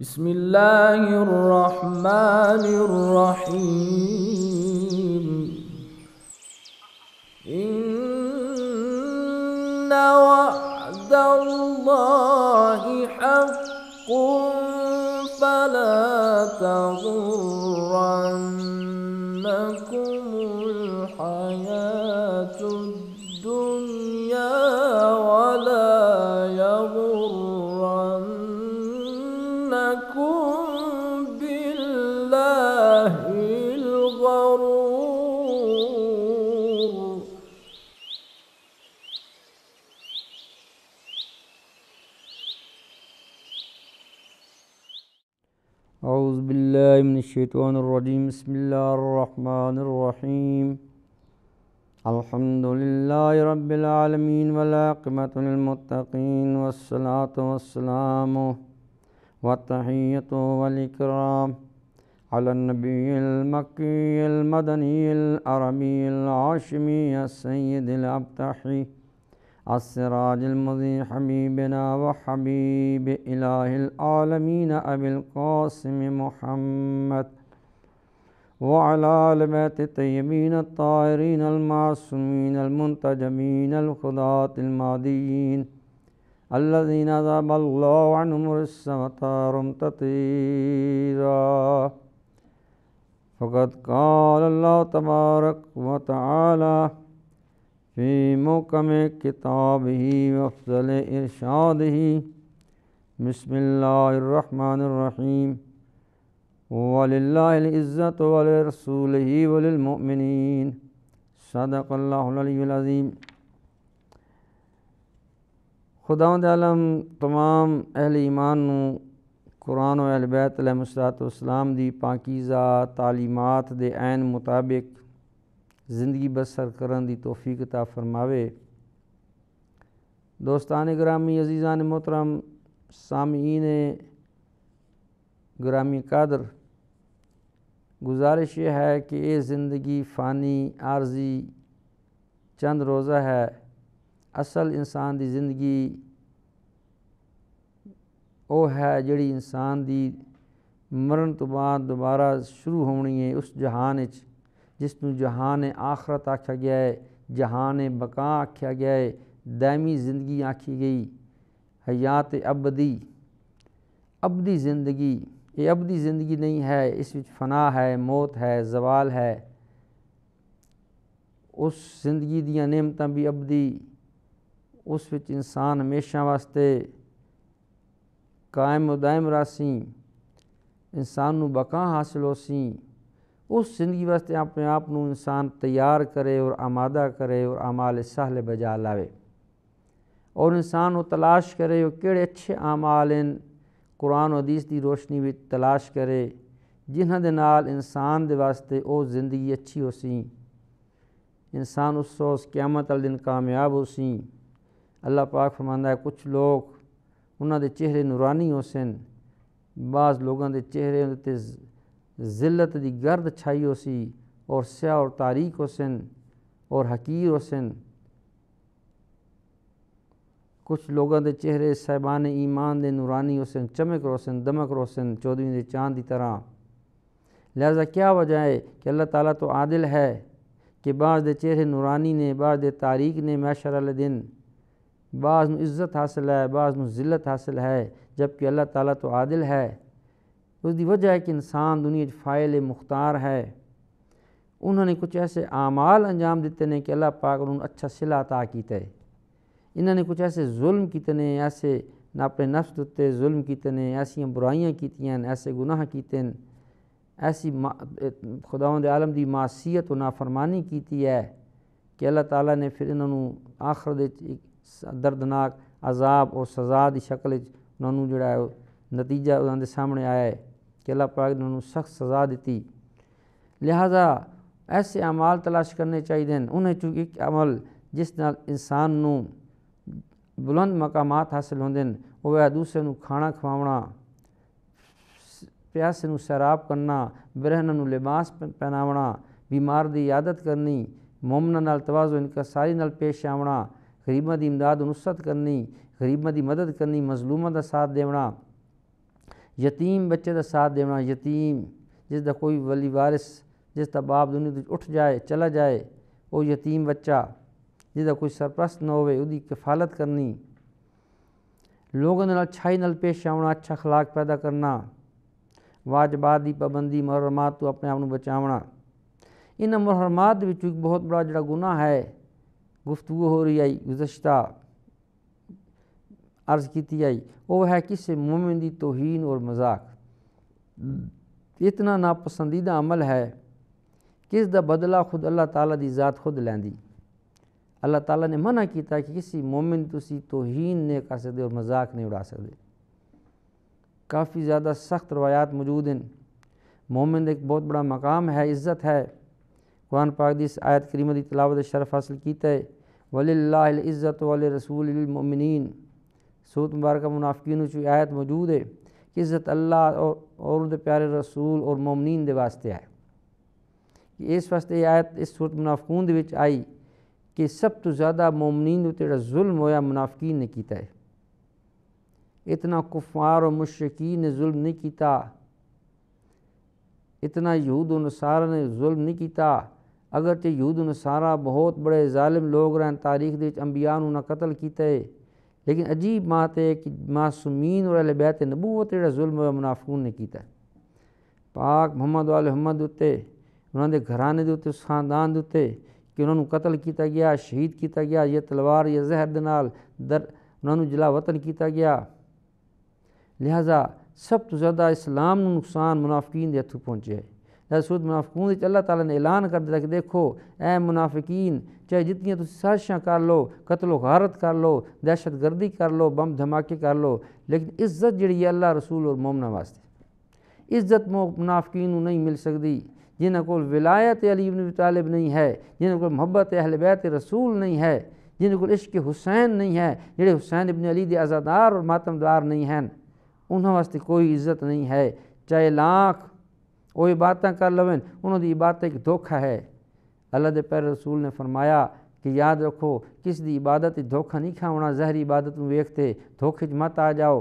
بسم الله الرحمن الرحيم. إن وعد الله حق فلا تغرنكم بالله الغرور. أعوذ بالله من الشيطان الرجيم. بسم الله الرحمن الرحيم. الحمد لله رب العالمين والعاقبة للمتقين والصلاة والسلام والتحية والإكرام. على النبي المكي المدني العربي العاشمي السيد الأبتحي السراج المضي حبيبنا وحبيب إله العالمين أبي القاسم محمد وعلى آل بيت الطيبين الطاهرين المعصومين المنتجبين الخضاة المهديين الذين ذهب الله عنهم وطارهم تطيرا. فقد قال الله تبارك وتعالى في محكم كتابه وأفضل إرشاده بسم الله الرحمن الرحيم ولله العزة ولرسوله وللمؤمنين صدق الله العلي العظيم خداوند عالم، تمام اہل ایمان نو قرآن و اہل بیت علیہ الصلوۃ والسلام دی پاکیزہ تعلیمات دے عین مطابق زندگی بسر کرن دی توفیق عطا فرماوے۔ دوستان گرامی، عزیزان محترم، سامعین گرامی قادر، گزارش یہ ہے کہ یہ زندگی فانی، عارضی چند روزہ ہے۔ اصل انسان دی زندگی وہ ہے جڑی انسان دی مرن تو بعد دوبارہ شروع ہونی ہے اس جہان وچ جس نو جہان آخرت آکھیا گیا ہے جہان بقا آکھیا گیا ہے دائمی زندگی آکھی گئی حیات ابدی ابدی زندگی یہ ابدی زندگی نہیں ہے اس وچ فنا ہے موت ہے زوال ہے اس زندگی دیاں نعمتاں بھی ابدی اس وچ انسان ہمیشہ واسطے قائم و دائم راسیں، انسان نو بقا حاصل ہو سی اس زندگی واسطے اپنے آپ نو انسان تیار کرے اور آمادہ کرے اور اعمال سہل بجا لاوے۔ اور انسان وہ تلاش کرے وہ کہڑے اچھے اعمال ان قرآن و حدیث دی روشنی وچ تلاش کرے، جنہاں دے نال انسان دے واسطے او زندگی اچھی ہو سی انسان اس روز قیامت والے دن کامیاب ہو سی اللہ پاک فرماندا ہے، کچھ لوگ انہاں دے چہرے نورانی ہو سن، بعض لوگاں دے چہرے تے ذلت دی گرد چھائی ہو سی اور سیاہ اور تاریک ہو سن اور حقیر ہو سن۔ کچھ لوگاں دے چہرے صاحبان ایمان دے نورانی ہو سن، چمک رو سن، دمک رو سن چودھویں دے چاند دی طرح۔ لہذا کیا وجہ ہے کہ اللہ تعالیٰ تو عادل ہے کہ بعض دے چہرے نورانی نے، بعض دے تاریک نے معاشر والے دن بعض نو عزت حاصل ہے، بعض نو ذلت حاصل ہے، جبکہ اللہ تعالیٰ تو عادل ہے۔ اس دی وجہ ہے کہ انسان دنیا فائل مختار ہے۔ انہوں نے کچھ ایسے اعمال انجام دیتے ہیں کہ اللہ پاک انہوں نے اچھا صلہ عطا کیتا ہے انہوں نے کچھ ایسے ظلم کیتے ہیں ایسے نہ اپنے نفس دیتے ظلم کیتے ہیں ایسیاں برائیاں کیتی ہیں، ایسے گناہ کیتے ہیں۔ ایسی خداوند عالم دی معصیت و نافرمانی کیتی ہے کہ اللہ تعالیٰ نے پھر انہوں نے آخر دردناک عذاب اور سزا دی شکل انہوں نے جڑا ہے، نتیجہ انہوں دے سامنے آیا ہے کہ اللہ پاک نے انہوں سخت سزا دیتی لہٰذا ایسے اعمال تلاش کرنے چاہیے انہیں چونکہ ایک عمل جس نال انسان نو بلند مقامات حاصل ہوندے وہ ہے دوسرے نو کھانا کھواونا، پیاسے نو سیراب کرنا برہن نو لباس پہناونا، بیمار دی عادت کرنی مومنا نال توازو انکساری نال پیش آونا۔ غریباں دی امداد نصرت کرنی، غریباں دی مدد کرنی، مظلوماں دا ساتھ دیونا، یتیم بچے دا ساتھ دیونا، یتیم جس دا کوئی ولی وارث جس دا باپ دنیا تو اٹھ جائے، چلا جائے، او یتیم بچہ جس دا کوئی سرپرست نہ ہوئے دی کفالت کرنی۔ لوگوں نے اچھائی نل پیش آونا اچھا خلاق پیدا کرنا۔ واجبات دی پابندی، محرمات تو اپنے آپ کو بچاونا۔ ان محرمات وچ ایک بہت بڑا جڑا گناہ ہے۔ گفتگو ہو رہی آئی، گزشتہ عرض کیتی آئی۔ وہ ہے کسے مومن دی توہین اور مذاق۔ اتنا ناپسندیدہ عمل ہے کہ اس دا بدلہ خود اللہ تعالیٰ دی ذات خود لیندی۔ اللہ تعالیٰ نے منع کیتا کہ کسی مومن تسی توہین نہیں کر سکتے اور مذاق نہیں اڑا سکتے کافی زیادہ سخت روایات موجود ہیں۔ مومن ایک بہت بڑا مقام ہے، عزت ہے۔ قرآن پاک دی اس آیت کریمہ دی تلاوت شرف حاصل کیتا ہے۔ ولی اللہ العزت ولی رسول المؤمنین سوت مبارکہ منافقین چی آیت موجود ہے کہ عزت اللہ اور اور دے پیارے رسول اور مومنین دے واسطے ہے اس واسطے یہ آیت اس صورت منافقون دے وچ آئی کہ سب تو زیادہ مومنین دے ظلم ہویا منافقین نے کیتا ہے۔ اتنا کفار و مشرقین نے ظلم نہیں کیتا۔ اتنا یہود و نصارہ نے ظلم نہیں کیتا۔ اگرچہ یہود نصارہ بہت بڑے ظالم لوگ رہن تاریخ دے امبیان انہوں نے قتل کیتا ہے۔ لیکن عجیب بات ہے کہ معصومین اور اہل بیت نبوت جڑا ظلم و منافقون نے کیتا ہے۔ پاک محمد وال محمد اتے انہوں نے گھرانے دے اس خاندان دے اتنے کہ انہوں نے قتل کیتا گیا، شہید کیتا گیا یہ تلوار یہ زہر دنال در انہوں نے جلا وطن کیتا گیا۔ لہذا سب تو زیادہ اسلام نقصان منافقین دے ہتھوں پہنچے ہے۔ سود منافقون اللہ تعالیٰ نے اعلان کر دیا کہ دیکھو، اے منافقین، چاہے جتنی تھی سازشاں کر لو، قتل و غارت کر لو، دہشت گردی کر لو، بم دھماکے کر لو، لیکن عزت جڑی ہے اللہ رسول اور مومنا واسطے۔ عزت منافقین نہیں مل سکتی جنہیں کو ولایت علی ابن طالب نہیں ہے جنہیں کو محبت اہل بیت رسول نہیں ہے جنہیں کو عشق حسین نہیں ہے، جڑے حسین ابن علی دے آزادار اور ماتمدار نہیں ہیں انہوں واسطے کوئی عزت نہیں ہے۔ چاہے لاکھ وہ عبادتیں کر لویں انہوں دی عبادت ایک دھوکھا ہے۔ اللہ دے پیر رسول نے فرمایا کہ یاد رکھو کس دی عبادت دھوکھا نہیں کھاؤنا زہری عبادت میں ویکھتے، دھوکھے مت آ جاؤ۔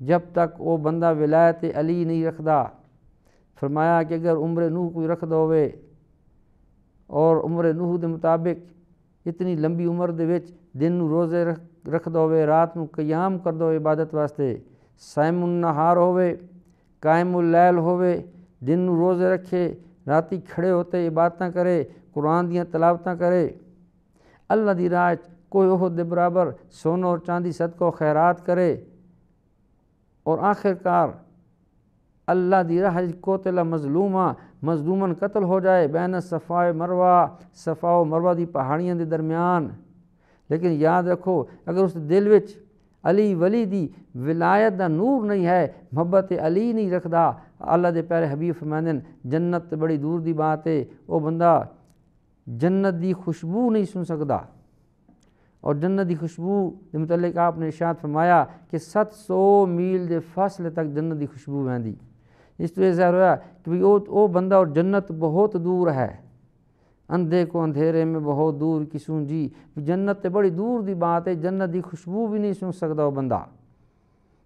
جب تک وہ بندہ ولایت علی نہیں رکھدا، فرمایا کہ اگر عمر نوح کوئی رکھ دو ہوئے اور عمر نوح دے مطابق اتنی لمبی عمر دے وچ دن روزے رکھ دو ہوئے، رات نو قیام کر دو عبادت واسطے سائم النہار ہوئے۔ قائم اللیل ہوئے دن روزے رکھے، راتی کھڑے ہوتے عبادتیں کرے، قرآن دیاں تلاوتاں کرے۔ اللہ دی راہ کوئی عہد دے برابر سونا اور چاندی صدقہ و خیرات کرے۔ اور آخر کار اللہ دی راہ کوتلا مظلومہ مظلومن قتل ہو جائے، بین صفا مروہ صفا و مروہ دی پہاڑیاں دے درمیان۔ لیکن یاد رکھو، اگر اس دل وچ علی ولی دی ولایت دا نور نہیں ہے، محبت علی نہیں رکھدا۔ اللہ دے پیارے حبیب فرمائن جنت بڑی دور دی بات ہے۔ وہ بندہ جنت دی خوشبو نہیں سن سکدا۔ اور جنت دی خوشبو دے متعلق آپ نے ارشاد فرمایا کہ ست سو میل دے فاصلے تک جنت دی خوشبو وہندی۔ اس تو یہ ظاہر ہوا کہ وہ بندہ اور جنت بہت دور ہے۔ اندھے کو اندھیرے میں بہت دور کی سن جی۔ جنت تے بڑی دور دی بات ہے، جنت دی خوشبو بھی نہیں سن سکتا وہ بندہ۔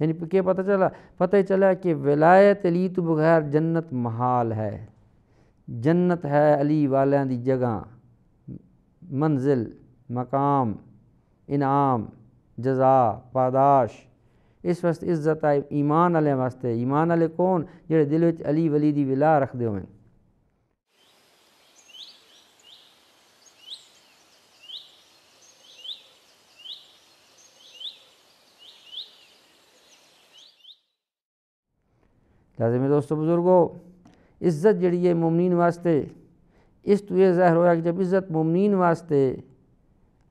یعنی کہ پتہ چلا؟ پتہ چلا کہ ولایت علی تو بغیر جنت محال ہے۔ جنت ہے علی والیاں دی جگہ۔ منزل، مقام، انعام، جزا، پاداش۔ اس وقت عزت آئے، ایمان والے واسطے۔ ایمان والے کون؟ جڑے دل وچ علی ولی دی ولا رکھ دے ہوئے لازمی دوستو بزرگو، عزت جڑی ہے مومنین واسطے۔ اس تو یہ ظاہر ہوا کہ جب عزت مومنین واسطے،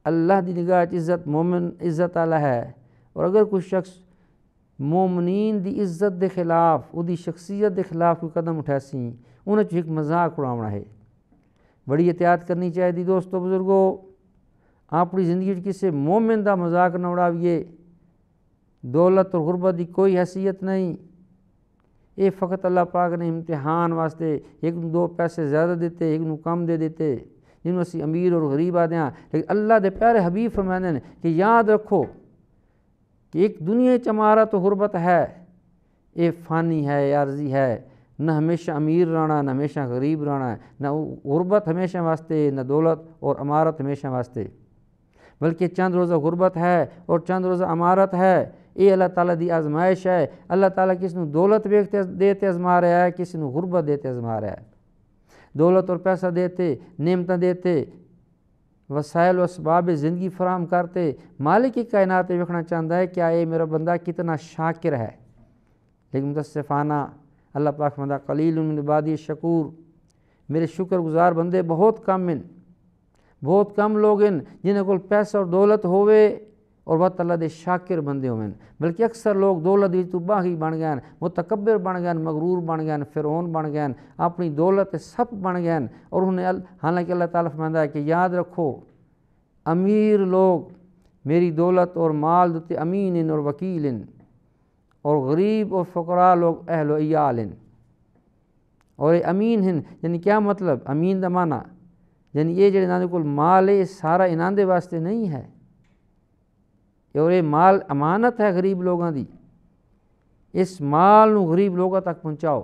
اللہ دی نگاہ عزت مومن، عزت والا ہے۔ اور اگر کوئی شخص مومنین دی عزت دے خلاف، او دی شخصیت دے خلاف کوئی قدم اٹھا سی انہیں ایک مذاق اڑاونا ہے۔ بڑی احتیاط کرنی چاہیے دی دوستو بزرگو۔ اپنی زندگی کسی مومن دا مذاق نہ اڑاویے۔ دولت اور غربت دی کوئی حیثیت نہیں۔ یہ فقط اللہ پاک نے امتحان واسطے ایک دو پیسے زیادہ دیتے، ایک نو کم دے دیتے۔ جنہوں اسی امیر اور غریب آدھے ہیں لیکن اللہ دے پیارے حبیب فرمائے ہیں کہ یاد رکھو کہ ایک دنیا چمارا تو غربت ہے یہ فانی ہے عارضی ہے۔ نہ ہمیشہ امیر رہنا، نہ ہمیشہ غریب رہنا ہے۔ نہ غربت ہمیشہ واسطے، نہ دولت اور امارت ہمیشہ واسطے۔ بلکہ چند روزہ غربت ہے اور چند روزہ امارت ہے۔ یہ اللہ تعالیٰ دی آزمائش ہے۔ اللہ تعالیٰ کس نے دولت دیتے ازما رہا ہے، کسی نے غربت دیتے ازما رہا ہے۔ دولت اور پیسہ دیتے نعمتیں دیتے، وسائل و اسباب زندگی فراہم کرتے۔ مالک کی کائنات ویکھنا چاہتا ہے کیا یہ میرا بندہ کتنا شاکر ہے۔ لیکن متصفانہ اللہ پاک مندہ قلیل من عبادی شکور۔ میرے شکر گزار بندے بہت کم ہیں بہت کم لوگ ہیں جنہیں کو پیسہ اور دولت ہوئے اور بہت اللہ دے شاکر بندے ہوئے بلکہ اکثر لوگ دولت تو باہی بن گئے متکبر بن گئے مغرور بن گئے فرعون بن گئے اپنی دولت سب بن گئے اور انہیں حالانکہ اللہ تعالیٰ فرماتا ہے کہ یاد رکھو، امیر لوگ میری دولت اور مال دیتے امین اور وکیل اور غریب اور فقراء لوگ اہل و عیال اور یہ امین ہیں یعنی کیا مطلب؟ امین دا معنی؟ یعنی یہ جڑے کو مال ہے سارا انہوں دے واسطے نہیں ہے۔ اور یہ مال امانت ہے غریب لوگوں دی۔ اس مال نو غریب لوگوں تک پہنچاؤ۔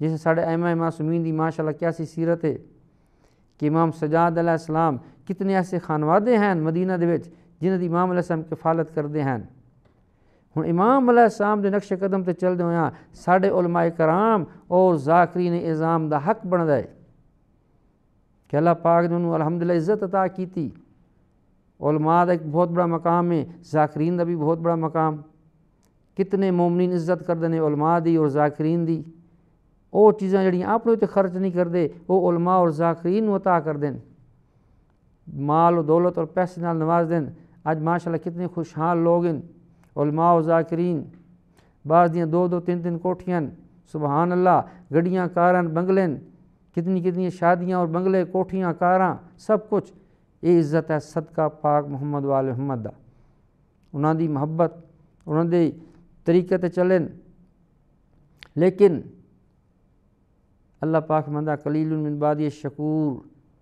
جیسے ساڑھے ایمہ معصومین دی ماشاءاللہ کیا سی سیرت ہے کہ امام سجاد علیہ السلام کتنے ایسے خانوادے ہیں مدینہ دے وچ جنہوں دی امام علیہ السلام کفالت کردے ہیں۔ ہوں امام علیہ السلام دے نقش قدم تے چل دے ہویا ساڑھے علماء کرام اور ذاکرین اظام دا حق بن دے کہ اللہ پاک نے انہوں الحمدللہ عزت عطا کی علماء ایک بہت بڑا مقام ہے، ذاکرین دا بھی بہت بڑا مقام۔ کتنے مومنین عزت کر دینے علماء دی اور ذاکرین دی۔ وہ چیزاں جڑیاں اپنے تے خرچ نہیں کر دے وہ علماء اور ذاکرین عطا کر دیں مال و دولت اور پیسے نال نواز دیں آج ماشاءاللہ کتنے خوشحال لوگ ہیں، علماء و ذاکرین۔ بعض دیاں دو دو تین تین کوٹھیاں سبحان اللہ، گڈیاں، کاراں بنگلیں کتنی کتنی شادیاں اور بنگلے، کوٹھیاں، کاراں، سب کچھ۔ یہ عزت ہے صدقہ پاک محمد وال محمد دا انہوں دی محبت انہوں دے طریقے تے چلیں لیکن اللہ پاک مندہ کلیل من بعد شکور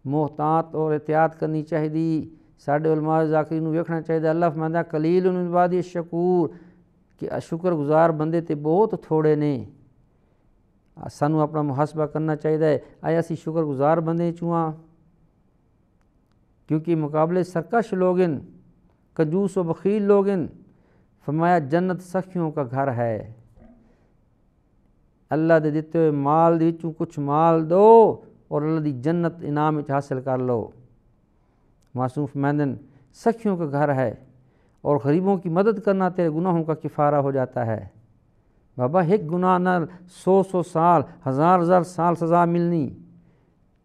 محتاط اور احتیاط کرنی چاہیے ساڈے علماء ذاکری نو ویکھنا چاہیے اللہ فرماندا کلیل من بعد شکور کہ شکر گزار بندے تے بہت تھوڑے نے سانو اپنا محاسبہ کرنا چاہیے آیا اسی شکر گزار بندے چواں کیونکہ مقابلے سرکش لوگن کنجوس و بخیل لوگن فرمایا، جنت سخیوں کا گھر ہے۔ اللہ دے دیتے ہوئے مال دے کچھ مال دو اور اللہ دی جنت انعام حاصل کر لو۔ معصوم فرمائندن سخیوں کا گھر ہے اور غریبوں کی مدد کرنا تیرے گناہوں کا کفارہ ہو جاتا ہے۔ بابا، ایک گناہ نہ، سو سو سال، ہزار ہزار سال سزا ملنی۔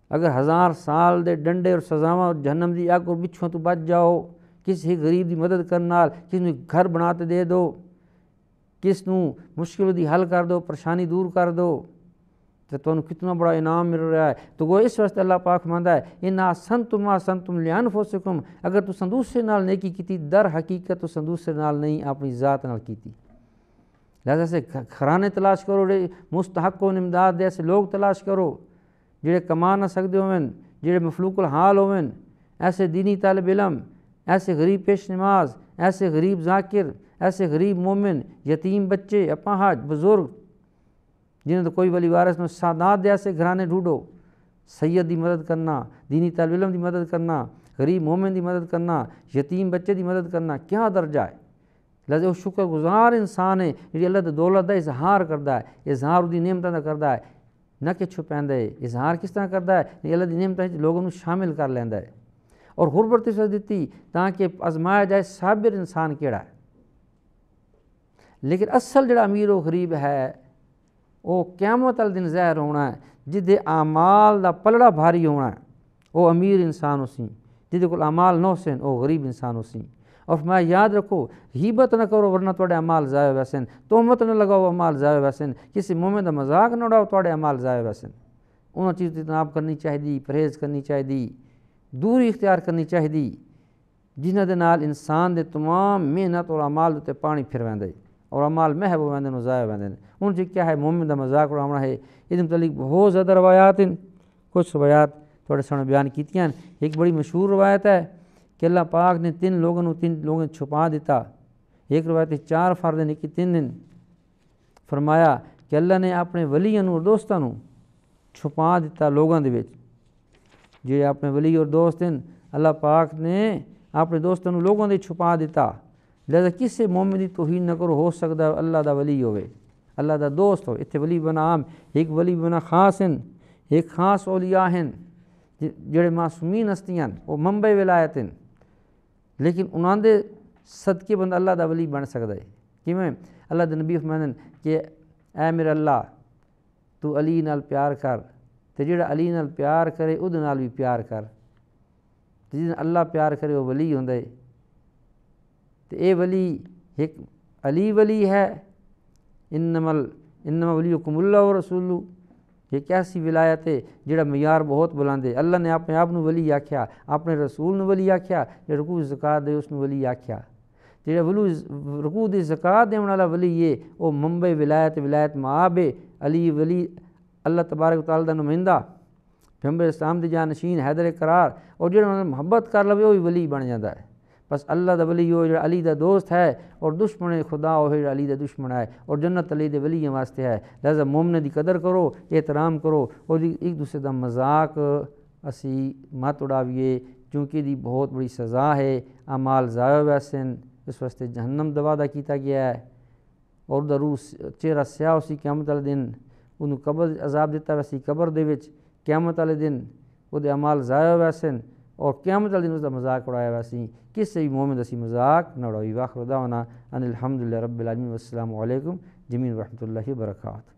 اگر ہزار سال دے ڈنڈے اور سزاواں اور جہنم دی آگ اور بچھوں تو بچ جاؤ۔ کسی غریب دی مدد کرنا کسی نے گھر بناتے دے دو۔ کس نو مشکل دی حل کر دو، پریشانی دور کر دو۔ تو تمہیں کتنا بڑا انعام مل رہا ہے۔ تو وہ اس وقت اللہ پاک ماندا ہے، انا سنتم آ سنتم لیان فوسکم اگر تو سندوسرے نال نیکی کیتی، در حقیقت تو سندوسرے نال نہیں، اپنی ذات نال کیتی۔ لہذا سے کھرانے تلاش کرو مستحق و امداد دے، ایسے لوگ تلاش کرو۔ جڑے کما نہ سکتے ہوئے جڑے مفلوق الحال ہوئے ایسے دینی طالب علم، ایسے غریب پیش نماز، ایسے غریب ذاکر، ایسے غریب مومن، یتیم بچے اپاہج بزرگ جنہیں تو کوئی ولی وارث میں سادات دے ایسے گھرانے ڈھونڈو، سید دی مدد کرنا، دینی طالب علم دی مدد کرنا، غریب مومن دی مدد کرنا، یتیم بچے دی مدد کرنا، کیا درجہ ہے؟ لہٰذا وہ شکر گزار انسان ہے جی اللہ دولت دا اظہار کرتا ہے، اظہار دی نعمتوں کا کرتا ہے۔ نہ کہ چھپیندا ہے اظہار کس طرح کرتا ہے؟ اللہ دی نعمتیں لوگوں کو شامل کر لینا ہے۔ اور غربت اس دیتی تاکہ ازمایا جائے صابر انسان کیڑا ہے۔ لیکن اصل جڑا امیر و غریب ہے وہ قیامت ال دن ظاہر ہونا ہے، جدے اعمال دا پلڑا بھاری ہونا ہے وہ امیر انسان اسی جدے کو اعمال نو سن وہ غریب انسان اسی اور میں یاد رکھو، ہیبت نہ کرو ورنہ توڑے عمال ضائع ویسن تہمت نہ لگاؤ عمال ضائع ویسن کسی مومن دا مذاق نہ اڑاؤ توڑے عمال ضائع ویسن انہوں چیز تناب کرنی چاہیے پرہیز کرنی چاہیے دوری اختیار کرنی چاہیے جنہ دے نال انسان دے تمام محنت اور عمال تے پانی پھر ویندے اور عمال محب ویندے نو ضائع ویندے ان چیز کیا ہے، مومن دا مذاق اڑاونا ہے۔ یہ متعلق بہت زیادہ روایات ہیں۔ کچھ روایات تھوڑے سامنے بیان کیتیاں ایک بڑی مشہور روایت ہے کہ اللہ پاک نے تین لوگوں تین لوگوں چھپا دیتا۔ ایک روایت چار فرد نے کہ تین دن۔ فرمایا کہ اللہ نے اپنے ولیاں اور دوستوں چھپا دیتا لوگوں دے وچ۔ جے اپنے ولی اور دوست ہیں، اللہ پاک نے اپنے دوستوں لوگوں دے چھپا دیتا۔ لہذا کسے مومن دی توہین نہ کرو، ہو سکتا اللہ دا ولی ہوئے۔ اللہ دا دوست ہو اتنے ولی بنا عام ایک ولی بنا خاص ہیں۔ ایک خاص اولیاء ہیں۔ جڑے معصومین ہستیاں، وہ ممبئی ولایت ہیں۔ لیکن انہوں دے صدقے بند اللہ دا ولی بن سکتا ہے کیویں اللہ دے نبی فرمائیں کہ اے میرا اللہ تو علی نال پیار کر تے جڑا علی نال پیار کرے اد نال بھی پیار کر تے جن اللہ پیار کرے وہ ولی ہوندا ہے تے اے ولی ایک علی ولی ہے انمل انما ولیکم اللہ و رسول یہ کیسی ولایت ہے جڑا معیار بہت بلند ہے؟ اللہ نے اپنے آپ ولی آکھیا، اپنے رسول ولی آکھیا، جڑا رکوع زکات دے اس ولی آکھیا۔ جڑا ولو رکوع دی زکات دیون والا ولی ہے او ممبئی ولایت ولایت مآب ہے، علی ولی اللہ تبارک و تعالی دا نمائندہ۔ پیغمبر اسلام دی جانشین حیدر قرار، اور جڑا مطلب محبت کر لوے وہی ولی بن جاندا ہے۔ بس اللہ دا ولی ہو جو علی دا دوست ہے، اور دشمن خدا ہو جو علی دا دشمن ہے، اور جنت علی دے ولی واسطے ہے۔ لہذا مومن دی قدر کرو، احترام کرو، اور ایک دوسرے دا مذاق اسی مت اڑاویے کیونکہ دی بہت بڑی سزا ہے۔ اعمال ضائع ویسن اس واسطے جہنم دا وعدہ کیتا گیا ہے۔ اور درو چہرہ سیاہ اسی قیامت والے دن، انہوں قبر عذاب دیتا ویسی قبر دے وچ قیامت والے دن، وہ دے اعمال ضائع ویسن اور قیامت علی دن اس کا مذاق اڑایا واسی کس سے بھی مومن اسی مذاق نہ اڑائی واخر دعوانا ان الحمدللہ رب العالمین والسلام علیکم جمین ورحمۃ اللہ وبرکاتہ۔